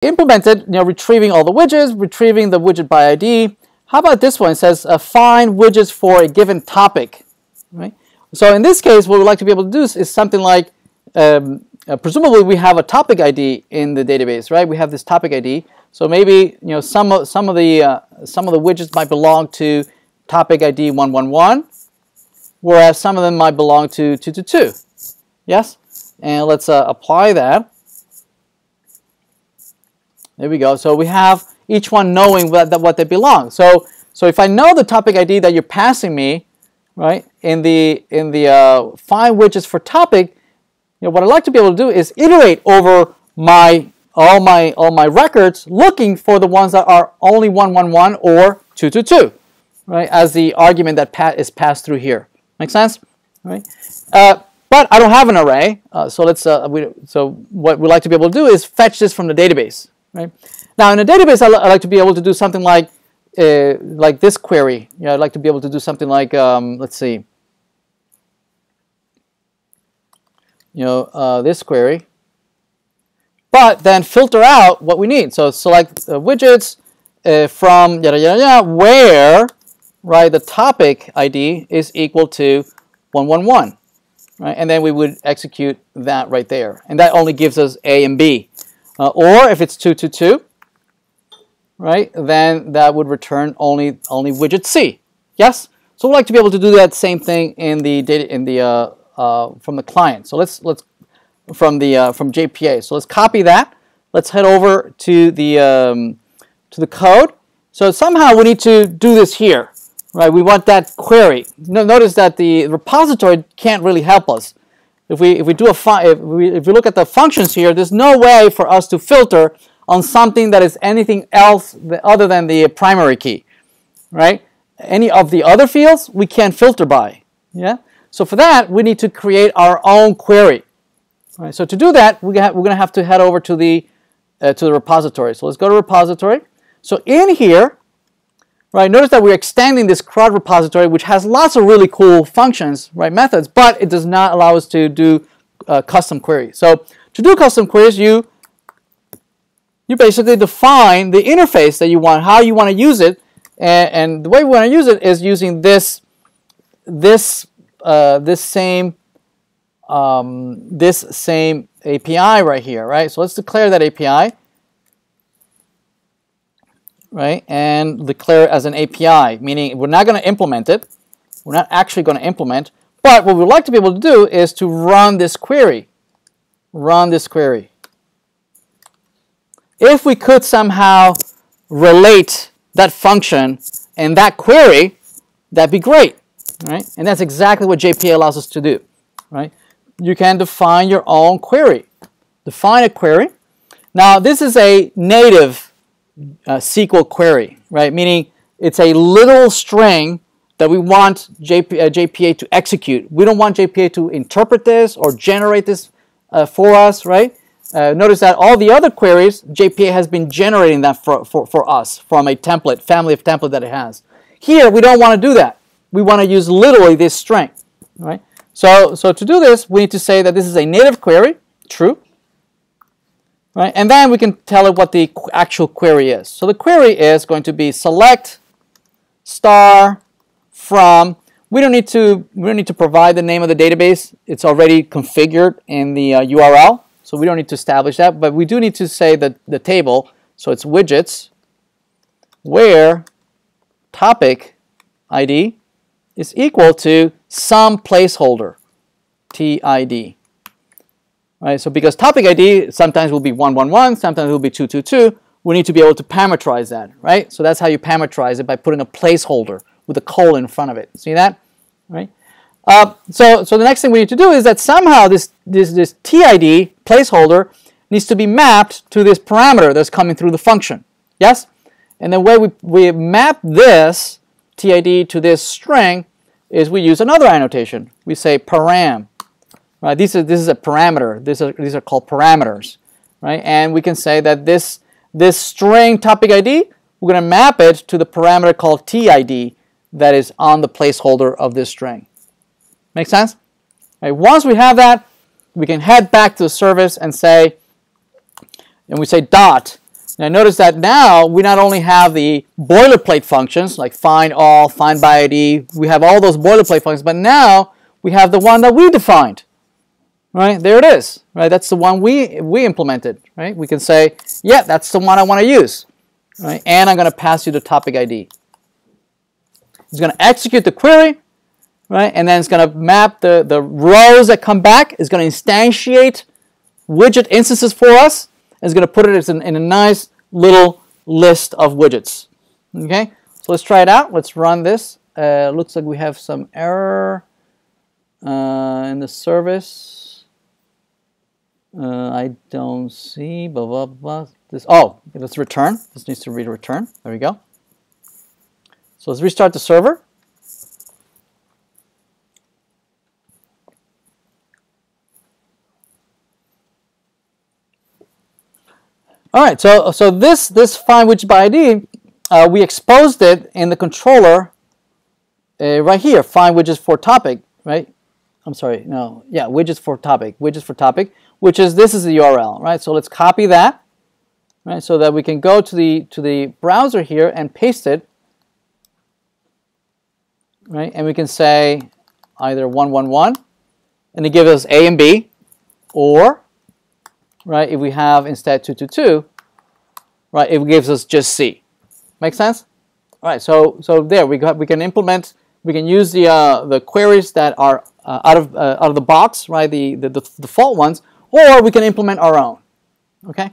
implemented, you know, retrieving all the widgets, retrieving the widget by ID. How about this one? It says uh, find widgets for a given topic, right? So in this case, what we'd like to be able to do is, is something like, um, uh, presumably we have a topic ID in the database, right? We have this topic ID. So maybe you know some of some of the uh, some of the widgets might belong to topic ID 111, whereas some of them might belong to 222. Yes, and let's uh, apply that. There we go. So we have each one knowing what, what they belong. So so if I know the topic ID that you're passing me, right, in the in the uh, find widgets for topic, you know, what I'd like to be able to do is iterate over my all my all my records looking for the ones that are only 111 or 222 right as the argument that pa is passed through here make sense right uh, but I don't have an array uh, so let's uh, we, so what we'd like to be able to do is fetch this from the database right now in a database I, I like to be able to do something like uh, like this query yeah I'd like to be able to do something like um, let's see you know uh, this query but then filter out what we need. So select uh, widgets uh, from yada yada yada where right the topic ID is equal to 111. Right? And then we would execute that right there. And that only gives us A and B. Uh, or if it's 2 to 2, right, then that would return only only widget C. Yes? So we'd like to be able to do that same thing in the data in the uh, uh, from the client. So let's let's from the uh, from JPA. So let's copy that. Let's head over to the um, to the code. So somehow we need to do this here, right? We want that query. No, notice that the repository can't really help us. If we if we do a if we if we look at the functions here, there's no way for us to filter on something that is anything else other than the primary key, right? Any of the other fields we can't filter by. Yeah. So for that, we need to create our own query. So to do that, we are going to have to head over to the uh, to the repository. So let's go to repository. So in here, right, notice that we're extending this CRUD repository, which has lots of really cool functions, right, methods, but it does not allow us to do uh, custom queries. So to do custom queries, you you basically define the interface that you want, how you want to use it, and, and the way we want to use it is using this this uh, this same um, this same API right here, right? So let's declare that API, right? And declare it as an API, meaning we're not going to implement it. We're not actually going to implement, but what we'd like to be able to do is to run this query. Run this query. If we could somehow relate that function and that query, that'd be great, right? And that's exactly what JPA allows us to do, right? you can define your own query. Define a query. Now, this is a native uh, SQL query, right? Meaning it's a literal string that we want JP, uh, JPA to execute. We don't want JPA to interpret this or generate this uh, for us, right? Uh, notice that all the other queries, JPA has been generating that for, for, for us from a template, family of template that it has. Here, we don't want to do that. We want to use literally this string, right? So, so to do this, we need to say that this is a native query, true. Right? And then we can tell it what the actual query is. So the query is going to be select star from. We don't need to we don't need to provide the name of the database. It's already configured in the uh, URL, so we don't need to establish that. But we do need to say that the table. So it's widgets where topic ID is equal to some placeholder, TID. Right, so because topic ID sometimes will be 111, sometimes it will be 222, we need to be able to parameterize that, right? So that's how you parameterize it by putting a placeholder with a colon in front of it. See that? Right? Uh, so, so the next thing we need to do is that somehow this, this, this TID placeholder needs to be mapped to this parameter that's coming through the function. Yes? And the way we, we map this TID to this string is we use another annotation. We say param. Right? These are, this is a parameter. These are, these are called parameters. Right? And we can say that this, this string topic ID, we're going to map it to the parameter called TID that is on the placeholder of this string. Make sense? Right? Once we have that, we can head back to the service and say, and we say dot, Now notice that now we not only have the boilerplate functions like find all, find by ID, we have all those boilerplate functions, but now we have the one that we defined. Right, there it is. Right, that's the one we we implemented. Right, we can say, yeah, that's the one I want to use. Right, and I'm going to pass you the topic ID. It's going to execute the query, right, and then it's going to map the the rows that come back. It's going to instantiate widget instances for us. It's going to put it in, in a nice little list of widgets. Okay, so let's try it out. Let's run this. Uh, looks like we have some error uh, in the service. Uh, I don't see, blah, blah, blah. This, oh, let's return. This needs to read return. There we go. So let's restart the server. All right, so so this this find widget by ID, uh, we exposed it in the controller uh, right here. Find widgets for topic, right? I'm sorry, no, yeah, widgets for topic, widgets for topic which is this is the URL, right? So let's copy that, right? So that we can go to the to the browser here and paste it, right? And we can say either 111 and it gives us A and B, or right if we have instead 222, right? It gives us just C. Make sense? All right. So so there we got we can implement we can use the uh, the queries that are uh, out of uh, out of the box, right? The, the the default ones or we can implement our own. Okay?